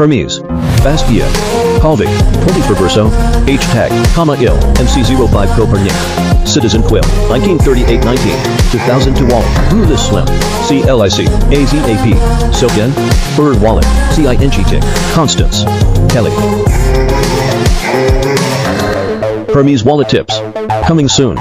Hermes, Bastia, Kalvik, 20 for Perso, H-Tag, Comma Il, MC05 Copernic, Citizen Twill, 1938-19, 2000 to Wall, Slim, CLIC, AZAP, Silk'in, Bird Wallet, CINGTIC, Constance, Kelly. Hermes Wallet Tips, coming soon.